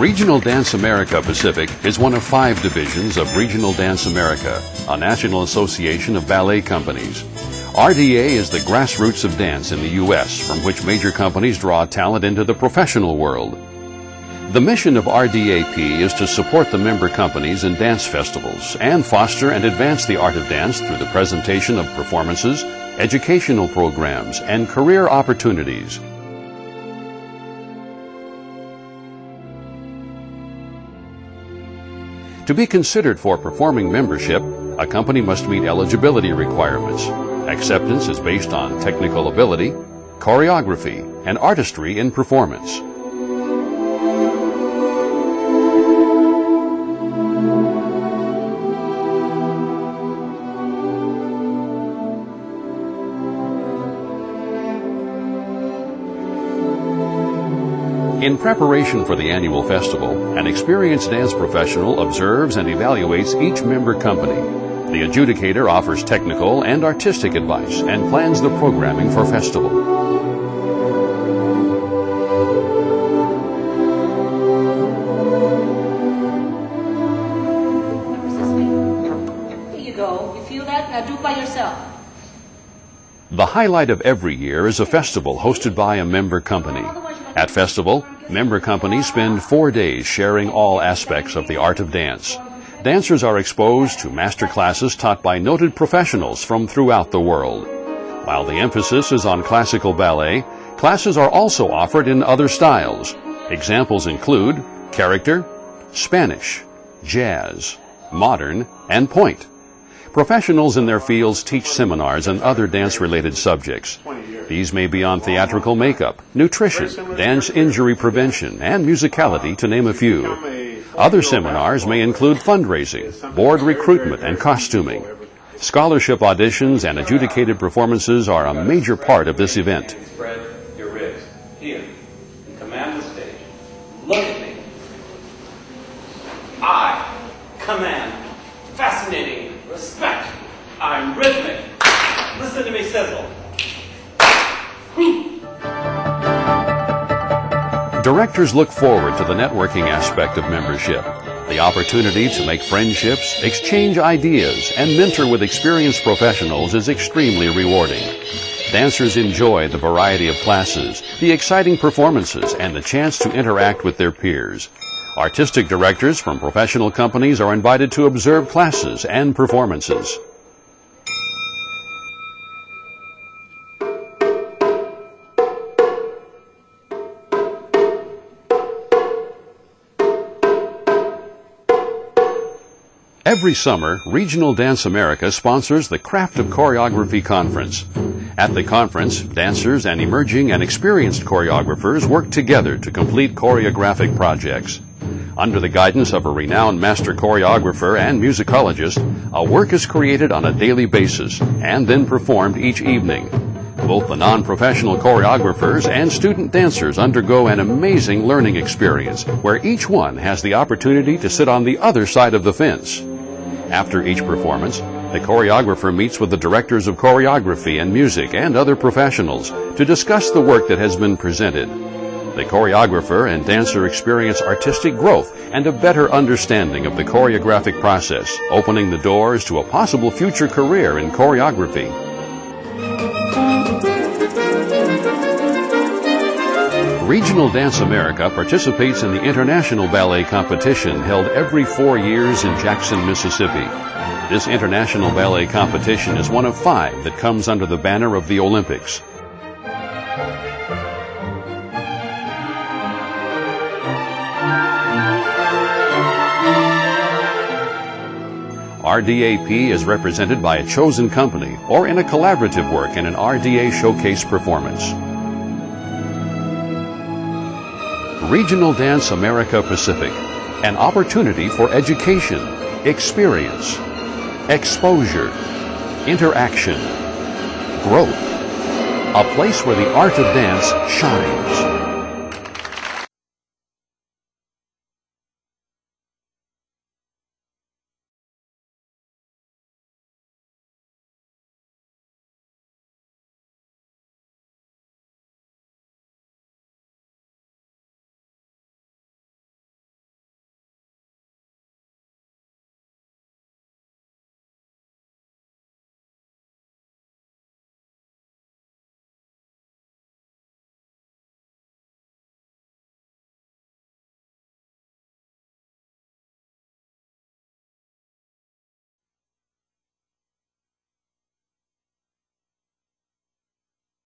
Regional Dance America Pacific is one of five divisions of Regional Dance America, a national association of ballet companies. RDA is the grassroots of dance in the U.S., from which major companies draw talent into the professional world. The mission of RDAP is to support the member companies in dance festivals and foster and advance the art of dance through the presentation of performances, educational programs, and career opportunities. To be considered for performing membership, a company must meet eligibility requirements. Acceptance is based on technical ability, choreography, and artistry in performance. In preparation for the annual festival, an experienced dance professional observes and evaluates each member company. The adjudicator offers technical and artistic advice and plans the programming for festival. Here you go. You feel that? Now do it by yourself. The highlight of every year is a festival hosted by a member company. At festival, member companies spend four days sharing all aspects of the art of dance. Dancers are exposed to master classes taught by noted professionals from throughout the world. While the emphasis is on classical ballet, classes are also offered in other styles. Examples include character, Spanish, jazz, modern, and pointe. Professionals in their fields teach seminars and other dance-related subjects. These may be on theatrical makeup, nutrition, dance injury prevention, and musicality, to name a few. Other seminars may include fundraising, board recruitment, and costuming. Scholarship auditions and adjudicated performances are a major part of this event. Directors look forward to the networking aspect of membership. The opportunity to make friendships, exchange ideas, and mentor with experienced professionals is extremely rewarding. Dancers enjoy the variety of classes, the exciting performances, and the chance to interact with their peers. Artistic directors from professional companies are invited to observe classes and performances. Every summer, Regional Dance America sponsors the Craft of Choreography Conference. At the conference, dancers and emerging and experienced choreographers work together to complete choreographic projects. Under the guidance of a renowned master choreographer and musicologist, a work is created on a daily basis and then performed each evening. Both the non-professional choreographers and student dancers undergo an amazing learning experience where each one has the opportunity to sit on the other side of the fence. After each performance, the choreographer meets with the directors of choreography and music and other professionals to discuss the work that has been presented. The choreographer and dancer experience artistic growth and a better understanding of the choreographic process, opening the doors to a possible future career in choreography. Regional Dance America participates in the International Ballet Competition held every four years in Jackson, Mississippi. This international ballet competition is one of five that comes under the banner of the Olympics. RDAP is represented by a chosen company or in a collaborative work in an RDA showcase performance. Regional Dance America Pacific, an opportunity for education, experience, exposure, interaction, growth, a place where the art of dance shines.